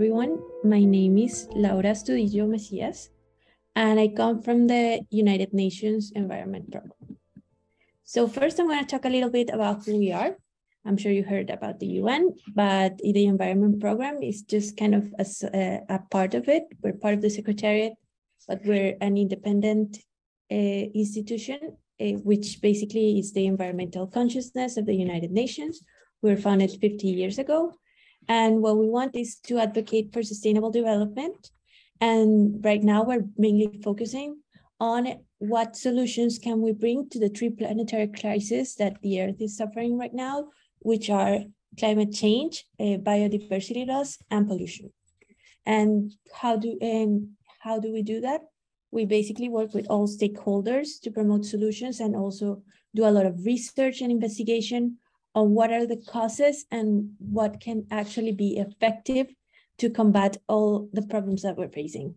Everyone. My name is Laura Studillo Messias, and I come from the United Nations Environment Program. So first, I'm going to talk a little bit about who we are. I'm sure you heard about the UN, but the Environment Program is just kind of a, a part of it. We're part of the Secretariat, but we're an independent uh, institution, uh, which basically is the environmental consciousness of the United Nations. We were founded 50 years ago, and what we want is to advocate for sustainable development. And right now we're mainly focusing on what solutions can we bring to the three planetary crises that the Earth is suffering right now, which are climate change, uh, biodiversity loss, and pollution. And how do and how do we do that? We basically work with all stakeholders to promote solutions and also do a lot of research and investigation on what are the causes and what can actually be effective to combat all the problems that we're facing.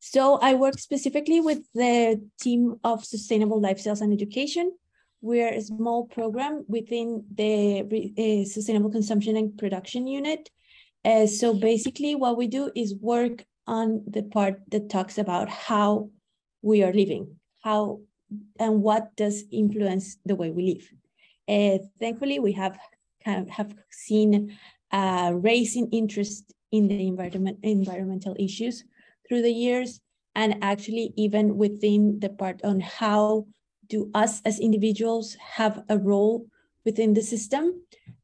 So I work specifically with the team of Sustainable Lifestyles and Education. We're a small program within the uh, Sustainable Consumption and Production Unit. Uh, so basically what we do is work on the part that talks about how we are living, how and what does influence the way we live. Uh, thankfully, we have kind of have seen a raising interest in the environment environmental issues through the years, and actually even within the part on how do us as individuals have a role within the system.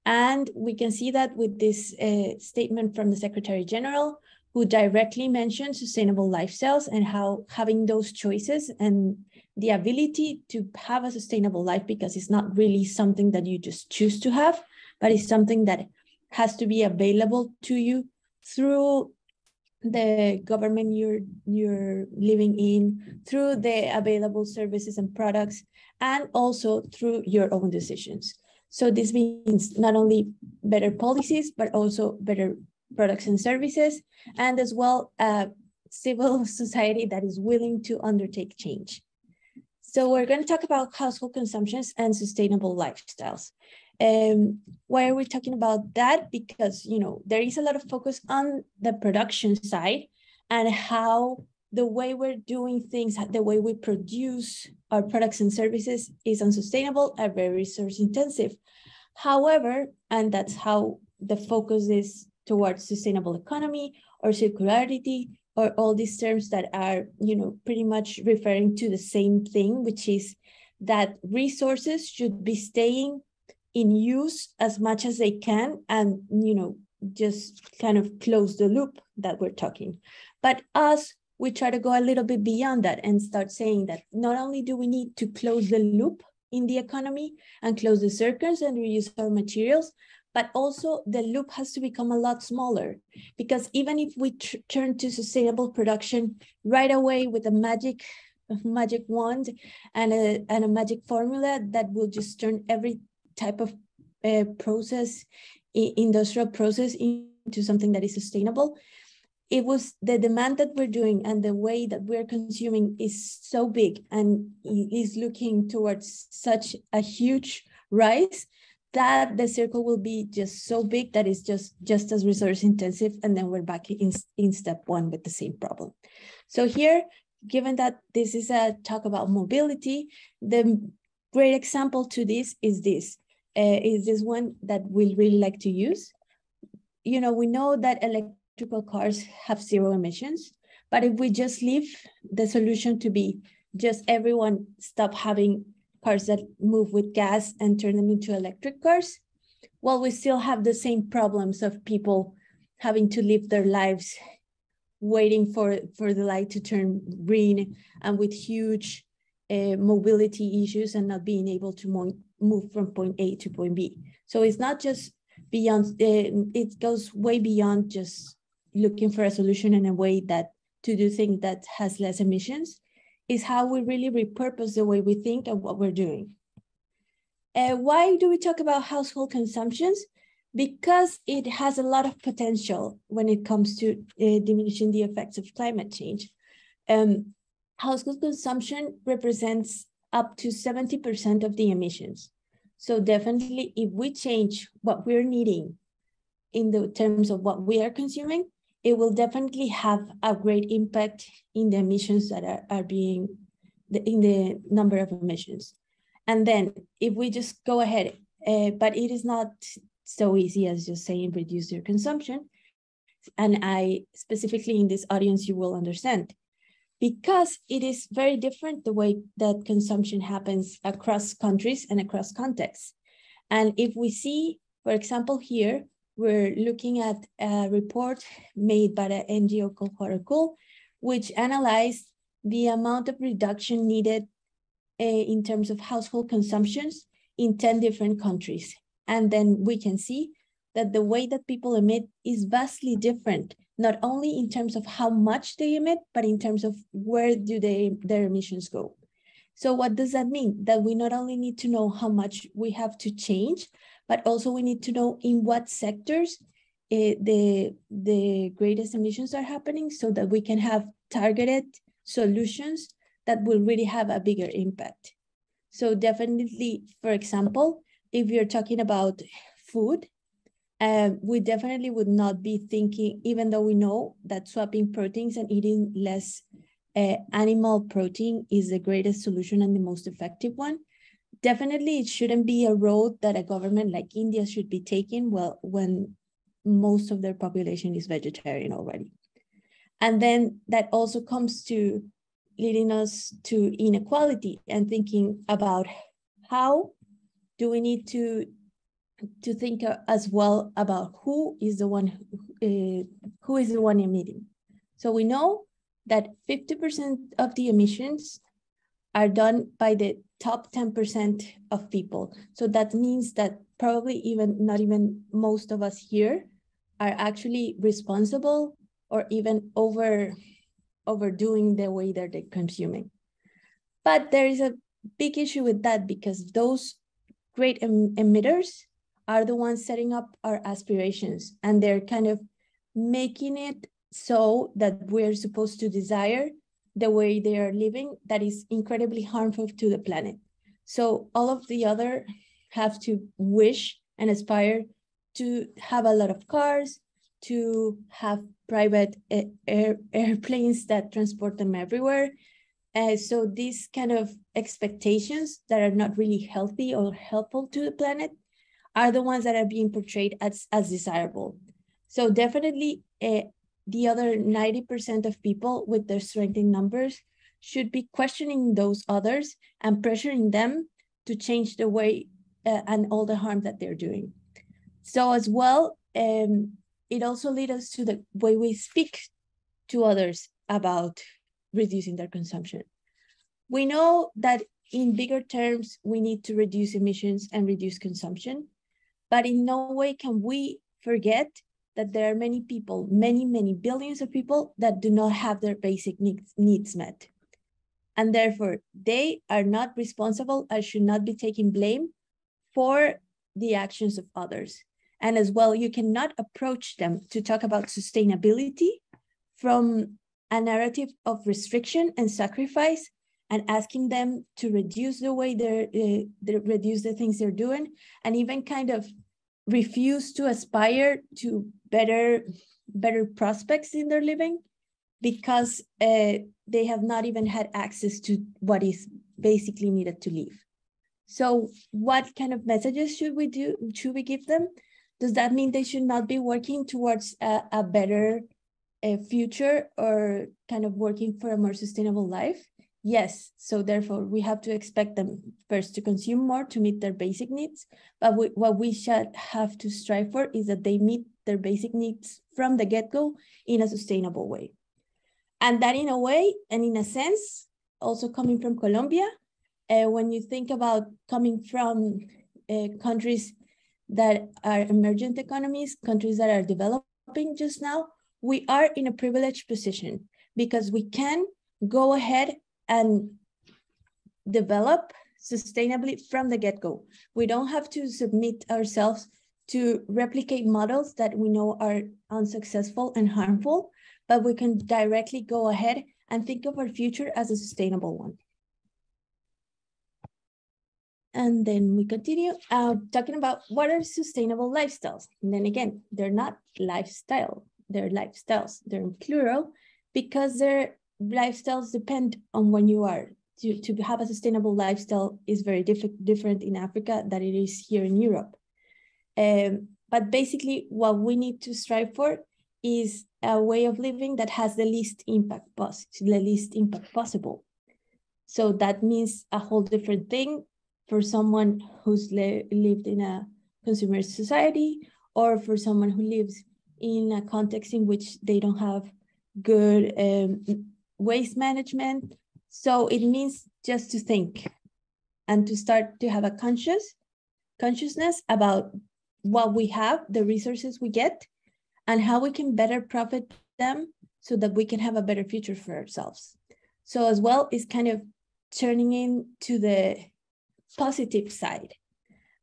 And we can see that with this uh, statement from the Secretary General, who directly mentioned sustainable lifestyles and how having those choices and the ability to have a sustainable life because it's not really something that you just choose to have, but it's something that has to be available to you through the government you're you're living in through the available services and products and also through your own decisions. So this means not only better policies but also better products and services and as well a civil society that is willing to undertake change so we're going to talk about household consumptions and sustainable lifestyles. Um, why are we talking about that? Because you know there is a lot of focus on the production side and how the way we're doing things, the way we produce our products and services is unsustainable and very resource intensive. However, and that's how the focus is towards sustainable economy or circularity or all these terms that are, you know, pretty much referring to the same thing, which is that resources should be staying in use as much as they can and, you know, just kind of close the loop that we're talking. But us, we try to go a little bit beyond that and start saying that not only do we need to close the loop in the economy and close the circles and reuse our materials, but also the loop has to become a lot smaller because even if we turn to sustainable production right away with a magic magic wand and a, and a magic formula that will just turn every type of uh, process industrial process into something that is sustainable it was the demand that we're doing and the way that we're consuming is so big and is looking towards such a huge rise that the circle will be just so big that it's just just as resource intensive and then we're back in, in step one with the same problem. So here given that this is a talk about mobility the great example to this is this uh, is this one that we really like to use. You know we know that electrical cars have zero emissions but if we just leave the solution to be just everyone stop having cars that move with gas and turn them into electric cars, while we still have the same problems of people having to live their lives waiting for, for the light to turn green and with huge uh, mobility issues and not being able to mo move from point A to point B. So it's not just beyond, uh, it goes way beyond just looking for a solution in a way that to do things that has less emissions is how we really repurpose the way we think and what we're doing. Uh, why do we talk about household consumptions? Because it has a lot of potential when it comes to uh, diminishing the effects of climate change. Um, household consumption represents up to 70% of the emissions. So definitely if we change what we're needing in the terms of what we are consuming, it will definitely have a great impact in the emissions that are, are being, the, in the number of emissions. And then if we just go ahead, uh, but it is not so easy as just saying reduce your consumption. And I specifically in this audience, you will understand because it is very different the way that consumption happens across countries and across contexts. And if we see, for example, here, we're looking at a report made by the NGO Cool, which analyzed the amount of reduction needed uh, in terms of household consumptions in 10 different countries. And then we can see that the way that people emit is vastly different, not only in terms of how much they emit, but in terms of where do they their emissions go. So what does that mean? That we not only need to know how much we have to change, but also we need to know in what sectors uh, the, the greatest emissions are happening so that we can have targeted solutions that will really have a bigger impact. So definitely, for example, if you're talking about food, uh, we definitely would not be thinking, even though we know that swapping proteins and eating less uh, animal protein is the greatest solution and the most effective one, definitely it shouldn't be a road that a government like India should be taking well when most of their population is vegetarian already. And then that also comes to leading us to inequality and thinking about how do we need to to think as well about who is the one uh, who is the one emitting. So we know that 50% of the emissions are done by the top 10% of people. So that means that probably even not even most of us here are actually responsible or even over overdoing the way that they're consuming. But there is a big issue with that because those great em emitters are the ones setting up our aspirations and they're kind of making it so that we're supposed to desire the way they are living that is incredibly harmful to the planet. So all of the other have to wish and aspire to have a lot of cars, to have private air, airplanes that transport them everywhere. Uh, so these kind of expectations that are not really healthy or helpful to the planet are the ones that are being portrayed as, as desirable. So definitely uh, the other 90% of people with their strengthening numbers should be questioning those others and pressuring them to change the way uh, and all the harm that they're doing. So as well, um, it also leads us to the way we speak to others about reducing their consumption. We know that in bigger terms, we need to reduce emissions and reduce consumption, but in no way can we forget that there are many people, many, many billions of people that do not have their basic needs, needs met. And therefore, they are not responsible and should not be taking blame for the actions of others. And as well, you cannot approach them to talk about sustainability from a narrative of restriction and sacrifice and asking them to reduce the way they're, uh, they reduce the things they're doing and even kind of refuse to aspire to better better prospects in their living because uh, they have not even had access to what is basically needed to live. So what kind of messages should we do? Should we give them? Does that mean they should not be working towards a, a better a future or kind of working for a more sustainable life? Yes, so therefore we have to expect them first to consume more to meet their basic needs, but we, what we should have to strive for is that they meet their basic needs from the get-go in a sustainable way. And that in a way, and in a sense, also coming from Colombia, uh, when you think about coming from uh, countries that are emergent economies, countries that are developing just now, we are in a privileged position because we can go ahead and develop sustainably from the get-go. We don't have to submit ourselves to replicate models that we know are unsuccessful and harmful, but we can directly go ahead and think of our future as a sustainable one. And then we continue uh, talking about what are sustainable lifestyles. And then again, they're not lifestyle, they're lifestyles. They're in plural because their lifestyles depend on when you are. To, to have a sustainable lifestyle is very diff different in Africa than it is here in Europe. Um, but basically, what we need to strive for is a way of living that has the least impact possible, the least impact possible. So that means a whole different thing for someone who's le- lived in a consumer society or for someone who lives in a context in which they don't have good um, waste management. So it means just to think and to start to have a conscious consciousness about what we have, the resources we get, and how we can better profit them so that we can have a better future for ourselves. So as well, it's kind of turning into the positive side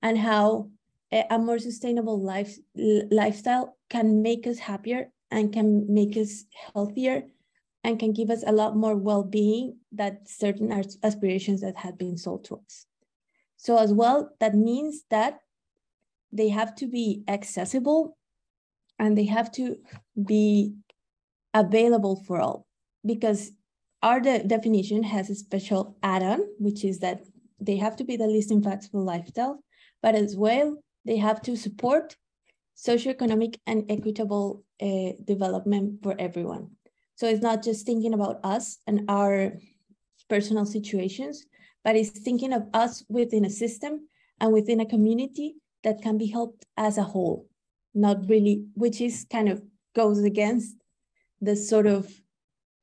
and how a more sustainable life lifestyle can make us happier and can make us healthier and can give us a lot more well-being than certain aspirations that have been sold to us. So as well, that means that they have to be accessible and they have to be available for all because our de definition has a special add-on, which is that they have to be the least impactful lifestyle, but as well, they have to support socioeconomic and equitable uh, development for everyone. So it's not just thinking about us and our personal situations, but it's thinking of us within a system and within a community that can be helped as a whole, not really, which is kind of goes against the sort of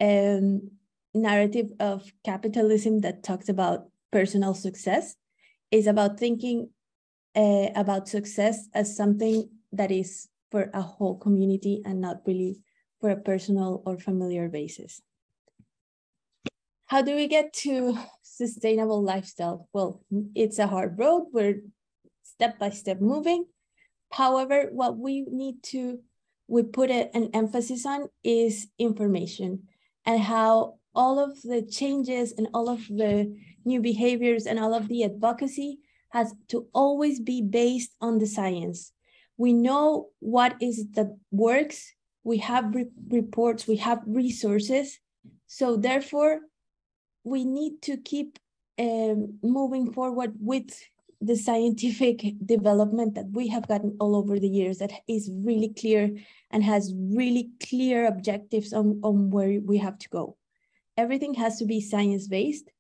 um, narrative of capitalism that talks about personal success. Is about thinking uh, about success as something that is for a whole community and not really for a personal or familiar basis. How do we get to sustainable lifestyle? Well, it's a hard road. We're step by step moving. However, what we need to we put an emphasis on is information and how all of the changes and all of the new behaviors and all of the advocacy has to always be based on the science. We know what is that works. We have re reports, we have resources. So therefore, we need to keep um, moving forward with the scientific development that we have gotten all over the years that is really clear and has really clear objectives on, on where we have to go. Everything has to be science-based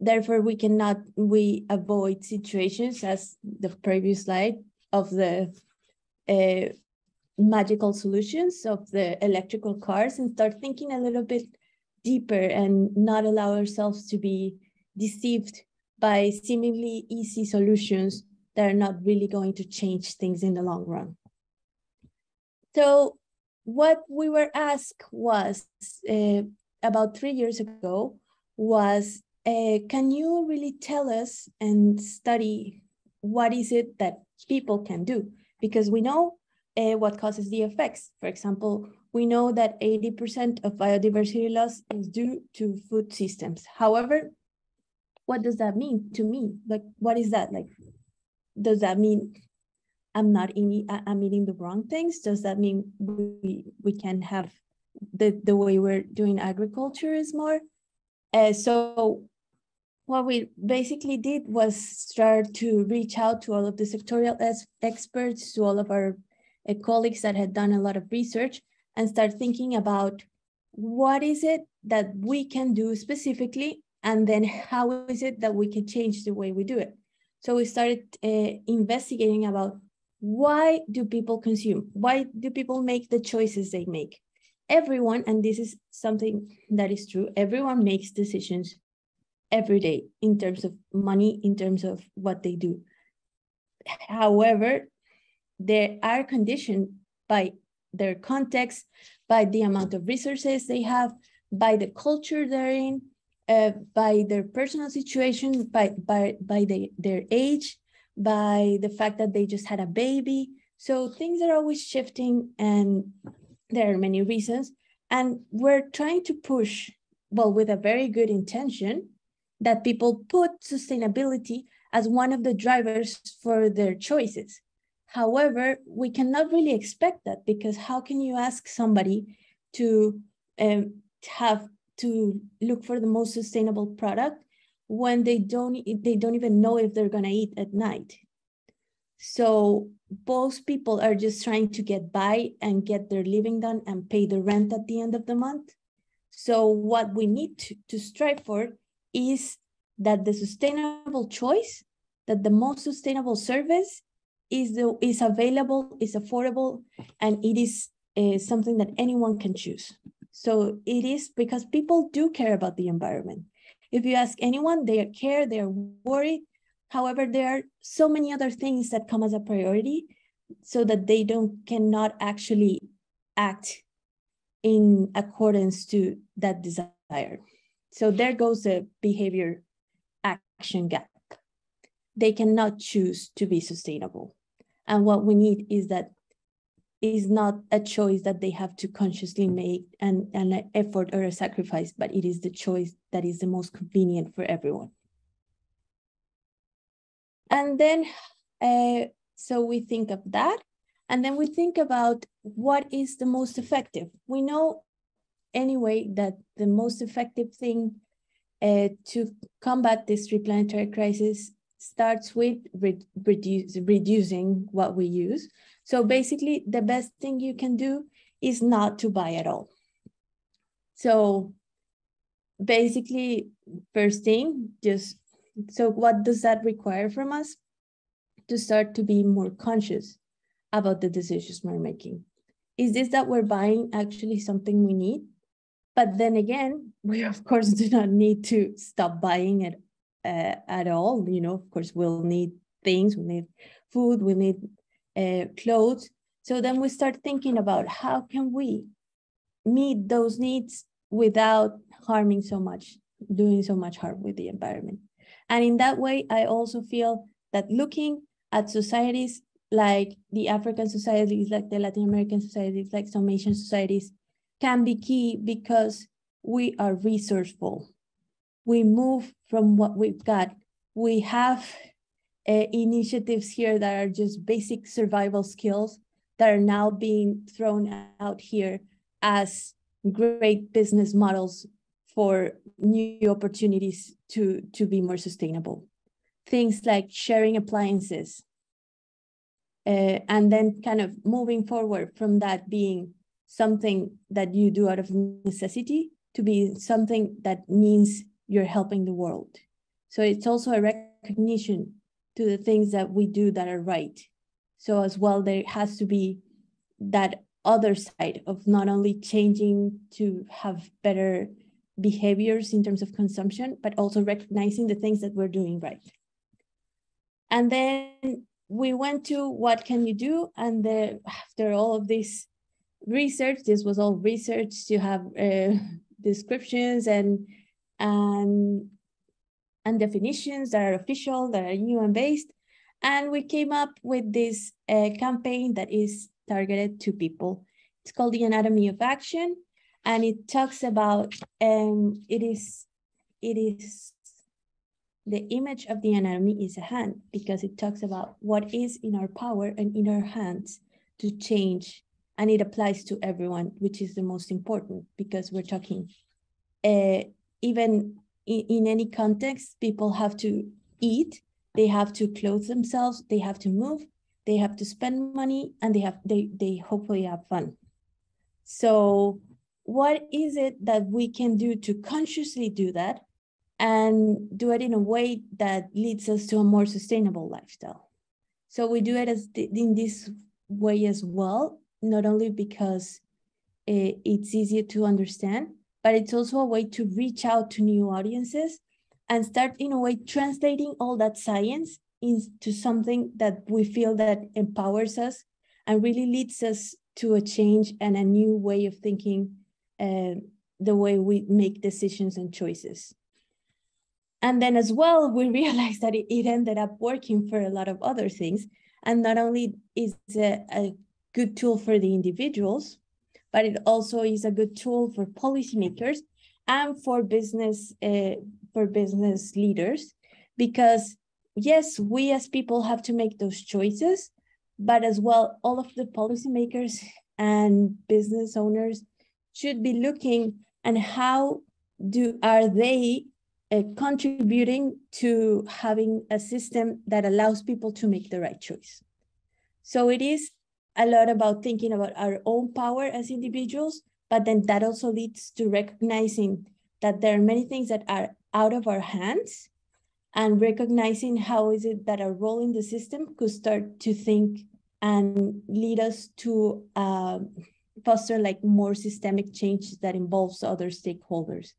therefore we cannot we avoid situations as the previous slide of the uh, magical solutions of the electrical cars and start thinking a little bit deeper and not allow ourselves to be deceived by seemingly easy solutions that are not really going to change things in the long run. So what we were asked was uh, about three years ago was uh, can you really tell us and study what is it that people can do? Because we know uh, what causes the effects. For example, we know that 80% of biodiversity loss is due to food systems. However, what does that mean to me? Like, what is that? Like, does that mean I'm not eating, I'm eating the wrong things? Does that mean we, we can have the, the way we're doing agriculture is more? Uh, so what we basically did was start to reach out to all of the sectorial experts, to all of our colleagues that had done a lot of research and start thinking about what is it that we can do specifically and then how is it that we can change the way we do it. So we started uh, investigating about why do people consume? Why do people make the choices they make? Everyone, and this is something that is true, everyone makes decisions every day in terms of money, in terms of what they do. However, they are conditioned by their context, by the amount of resources they have, by the culture they're in, uh, by their personal situation, by, by, by the, their age, by the fact that they just had a baby. So things are always shifting and there are many reasons. And we're trying to push, well, with a very good intention, that people put sustainability as one of the drivers for their choices. However, we cannot really expect that because how can you ask somebody to um, have to look for the most sustainable product when they don't they don't even know if they're going to eat at night? So both people are just trying to get by and get their living done and pay the rent at the end of the month. So what we need to, to strive for is that the sustainable choice that the most sustainable service is the is available is affordable and it is uh, something that anyone can choose so it is because people do care about the environment. If you ask anyone, they care, they're worried. However, there are so many other things that come as a priority so that they don't cannot actually act in accordance to that desire. So there goes the behavior action gap. They cannot choose to be sustainable. And what we need is that is not a choice that they have to consciously make and, and an effort or a sacrifice, but it is the choice that is the most convenient for everyone. And then, uh, so we think of that. And then we think about what is the most effective. We know anyway that the most effective thing uh, to combat this replanetary crisis starts with re reduce, reducing what we use. So basically, the best thing you can do is not to buy at all. So basically, first thing, just so what does that require from us? To start to be more conscious about the decisions we're making. Is this that we're buying actually something we need? But then again, we of course do not need to stop buying it uh, at all. You know, of course, we'll need things, we need food, we need uh, clothes. So then we start thinking about how can we meet those needs without harming so much, doing so much harm with the environment. And in that way, I also feel that looking at societies like the African societies, like the Latin American societies, like some Asian societies, can be key because we are resourceful. We move from what we've got. We have uh, initiatives here that are just basic survival skills that are now being thrown out here as great business models for new opportunities to, to be more sustainable. Things like sharing appliances, uh, and then kind of moving forward from that being something that you do out of necessity to be something that means you're helping the world. So it's also a recognition to the things that we do that are right. So as well, there has to be that other side of not only changing to have better behaviors in terms of consumption, but also recognizing the things that we're doing right. And then we went to what can you do? And the, after all of this research, this was all research to have uh, descriptions and, and and definitions that are official, that are UN based. And we came up with this uh, campaign that is targeted to people. It's called the Anatomy of Action, and it talks about um, it is it is the image of the anatomy is a hand because it talks about what is in our power and in our hands to change, and it applies to everyone, which is the most important because we're talking uh, even in, in any context, people have to eat, they have to clothe themselves, they have to move, they have to spend money, and they have they they hopefully have fun. So what is it that we can do to consciously do that and do it in a way that leads us to a more sustainable lifestyle? So we do it as in this way as well, not only because eh, it's easier to understand, but it's also a way to reach out to new audiences and start in a way translating all that science into something that we feel that empowers us and really leads us to a change and a new way of thinking uh, the way we make decisions and choices. And then as well, we realized that it, ended up working for a lot of other things. And not only is it a good tool for the individuals, but it also is a good tool for policymakers and for business uh, for business leaders because yes, we as people have to make those choices, but as well, all of the policymakers and business owners should be looking and how do are they uh, contributing to having a system that allows people to make the right choice. So it is a lot about thinking about our own power as individuals, but then that also leads to recognizing that there are many things that are out of our hands and recognizing how is it that our role in the system could start to think and lead us to uh, foster like more systemic change that involves other stakeholders.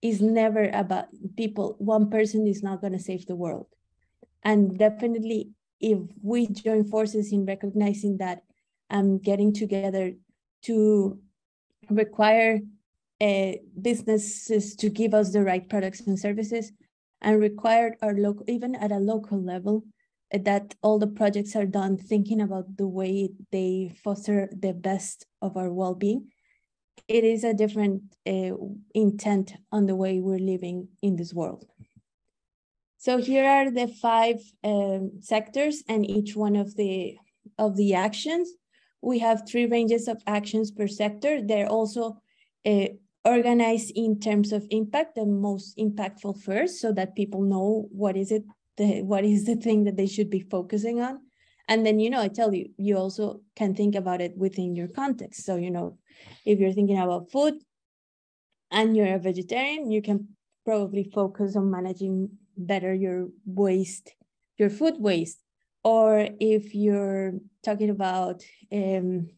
Is never about people one person is not going to save the world. And definitely if we join forces in recognizing that and getting together to require uh, businesses to give us the right products and services and require our local even at a local level that all the projects are done thinking about the way they foster the best of our well-being. It is a different uh, intent on the way we're living in this world. So here are the five um, sectors and each one of the of the actions we have three ranges of actions per sector. They're also uh, organized in terms of impact the most impactful first so that people know what is it the what is the thing that they should be focusing on. And then you know i tell you you also can think about it within your context. So you know if you're thinking about food and you're a vegetarian you can probably focus on managing better your waste your food waste or if you're talking about um,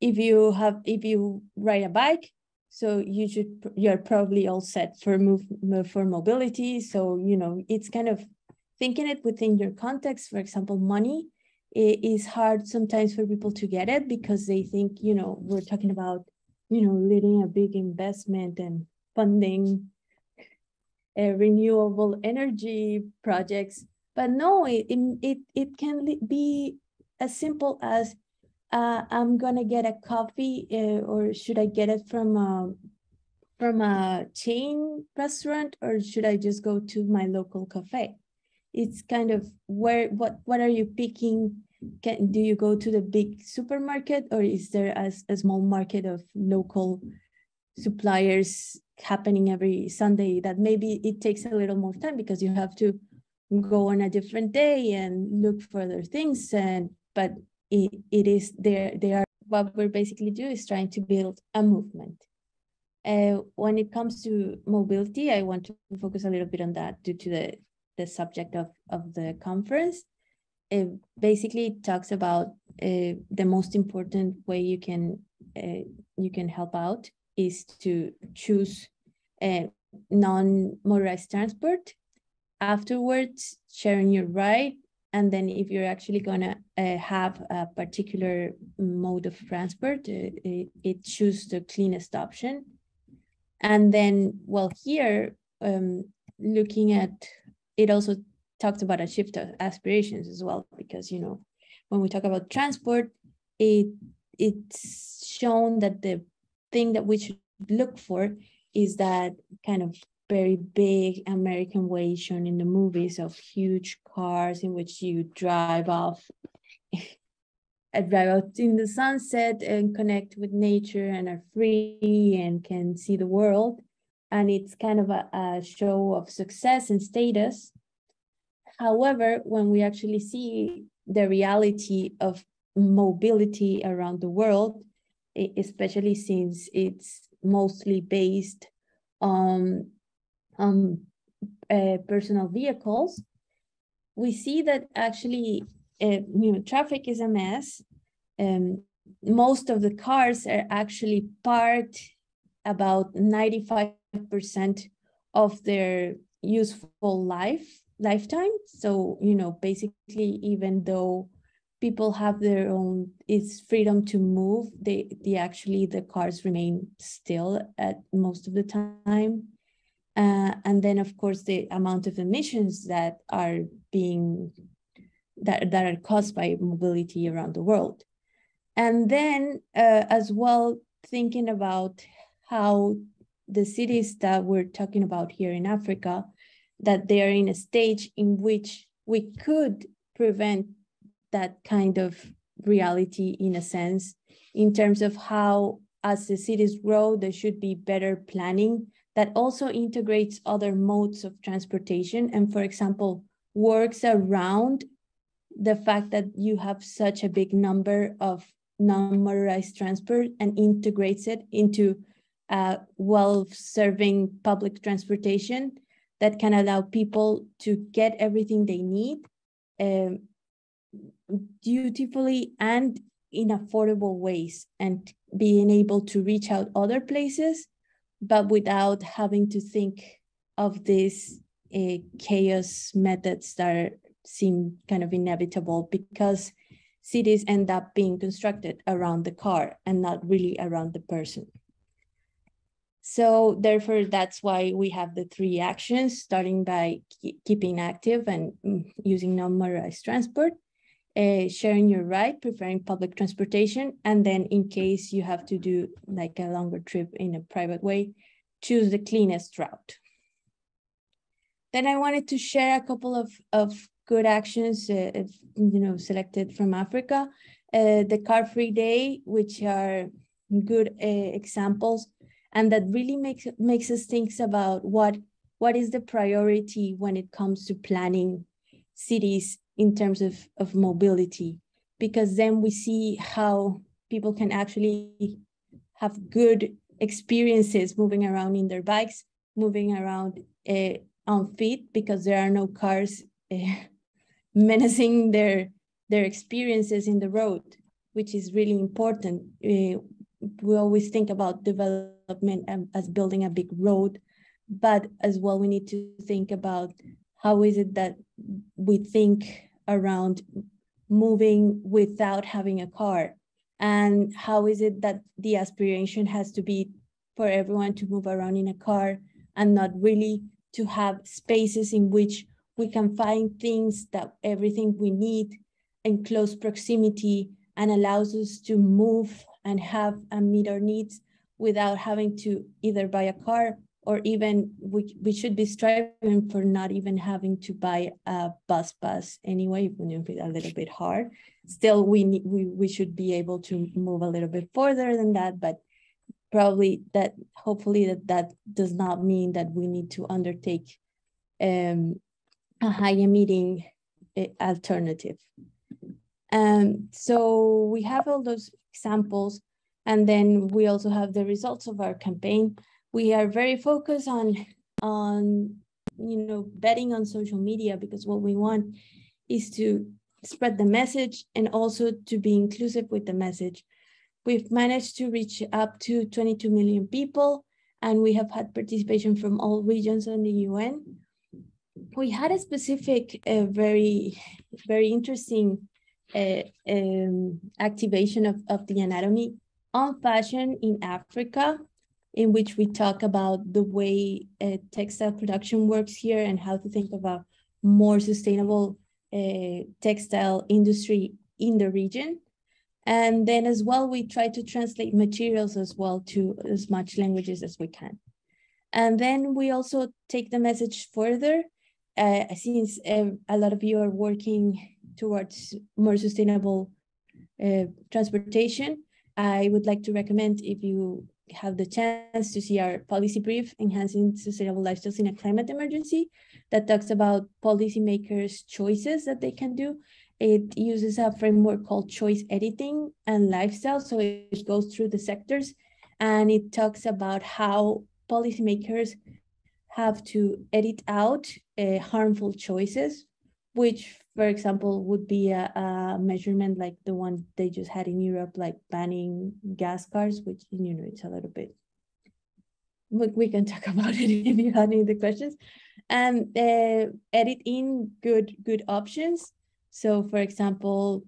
if you have if you ride a bike so you should you're probably all set for move for mobility. So you know it's kind of thinking it within your context. For example money it is hard sometimes for people to get it because they think you know we're talking about you know leading a big investment and funding uh, renewable energy projects but no it, it it can be as simple as uh, I'm gonna get a coffee uh, or should I get it from a, from a chain restaurant or should I just go to my local cafe? It's kind of where, what, what are you picking? Can, do you go to the big supermarket or is there a, a small market of local suppliers happening every Sunday that maybe it takes a little more time because you have to go on a different day and look for other things and but it, it is there they are what we're basically doing is trying to build a movement. Uh, when it comes to mobility i want to focus a little bit on that due to the the subject of of the conference. It basically talks about uh, the most important way you can uh, you can help out is to choose uh, non-motorized transport afterwards sharing your ride and then if you're actually going to uh, have a particular mode of transport, uh, it, it chooses the cleanest option. And then, well, here, um, looking at, it also talks about a shift of aspirations as well, because, you know, when we talk about transport, it it's shown that the thing that we should look for is that kind of very big American way shown in the movies of huge cars in which you drive off drive out in the sunset and connect with nature and are free and can see the world. And it's kind of a, a show of success and status. However, when we actually see the reality of mobility around the world, especially since it's mostly based on um, uh, personal vehicles, we see that actually, uh, you know, traffic is a mess. Um, most of the cars are actually parked about 95% of their useful life lifetime. So, you know, basically, even though people have their own it's freedom to move they they actually the cars remain still at most of the time uh, and then, of course, the amount of emissions that are being that, that are caused by mobility around the world. And then uh, as well, thinking about how the cities that we're talking about here in Africa that they are in a stage in which we could prevent that kind of reality in a sense in terms of how as the cities grow there should be better planning that also integrates other modes of transportation. And for example works around the fact that you have such a big number of non-motorized transport and integrates it into a well-serving public transportation that can allow people to get everything they need um, dutifully and in affordable ways and being able to reach out other places, but without having to think of these uh, chaos methods that seem kind of inevitable because cities end up being constructed around the car and not really around the person. So therefore, that's why we have the three actions, starting by keeping active and mm, using non-motorized transport, uh, sharing your ride, preferring public transportation, and then in case you have to do like a longer trip in a private way, choose the cleanest route. Then I wanted to share a couple of, of good actions, uh, if, you know, selected from Africa. Uh, the car-free day, which are good uh, examples and that really makes makes us think about what what is the priority when it comes to planning cities in terms of, of mobility because then we see how people can actually have good experiences moving around in their bikes moving around uh, on feet because there are no cars uh, menacing their their experiences in the road which is really important. Uh, we always think about development as building a big road, but as well, we need to think about how is it that we think around moving without having a car? And how is it that the aspiration has to be for everyone to move around in a car and not really to have spaces in which we can find things that everything we need in close proximity and allows us to move and have and meet our needs without having to either buy a car or even we, we should be striving for not even having to buy a bus bus anyway, even if it's a little bit hard. Still, we, need, we, we should be able to move a little bit further than that, but probably that hopefully that that does not mean that we need to undertake um, a high emitting eh, alternative. Um, so we have all those examples. And then we also have the results of our campaign. We are very focused on, on you know, betting on social media because what we want is to spread the message and also to be inclusive with the message. We've managed to reach up to 22 million people and we have had participation from all regions in the UN. We had a specific, uh, very, very interesting uh, um, activation of, of the anatomy on fashion in Africa, in which we talk about the way uh, textile production works here and how to think about more sustainable uh, textile industry in the region. And then as well, we try to translate materials as well to as much languages as we can. And then we also take the message further, uh, since uh, a lot of you are working towards more sustainable uh, transportation, I would like to recommend if you have the chance to see our policy brief, Enhancing Sustainable Lifestyles in a Climate Emergency, that talks about policymakers' choices that they can do. It uses a framework called choice editing and lifestyle. So it goes through the sectors and it talks about how policymakers have to edit out uh, harmful choices, which for example, would be a, a, measurement like the one they just had in Europe, like banning gas cars, which, you know, it's a little bit, we, we can talk about it if you have any other questions. And uh, edit in good, good options. So for example,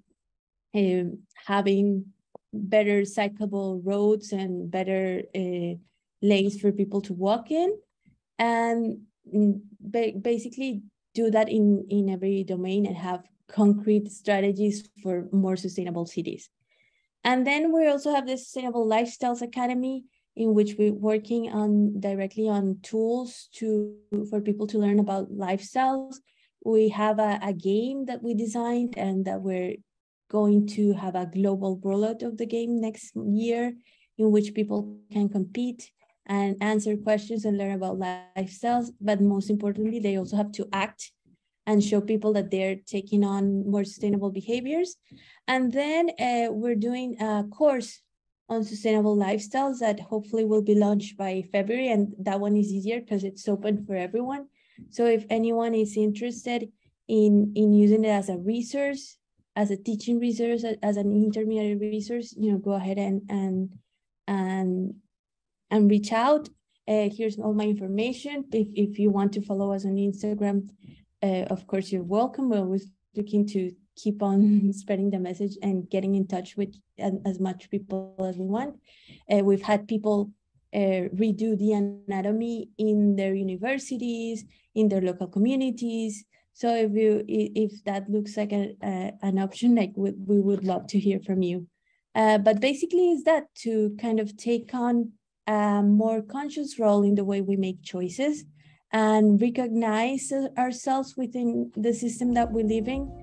um, having better cyclable roads and better uh, lanes for people to walk in. And mm, ba basically do that in, in every domain and have concrete strategies for more sustainable cities. And then we also have the Sustainable Lifestyles Academy, in which we're working on directly on tools to for people to learn about lifestyles. We have a, a game that we designed and that we're going to have a global rollout of the game next year in which people can compete and answer questions and learn about lifestyles. But most importantly, they also have to act and show people that they're taking on more sustainable behaviors. And then uh, we're doing a course on sustainable lifestyles that hopefully will be launched by February. And that one is easier because it's open for everyone. So if anyone is interested in, in using it as a resource, as a teaching resource, as an intermediary resource, you know, go ahead and, and, and, and reach out. Uh, here's all my information. If, if you want to follow us on Instagram, uh, of course, you're welcome. We're always looking to keep on spreading the message and getting in touch with as, much people as we want. Uh, we've had people uh, redo the anatomy in their universities, in their local communities. So if you if that looks like a, a an option, like we, we would love to hear from you. Uh, but basically, is that to kind of take on a more conscious role in the way we make choices and recognize ourselves within the system that we live in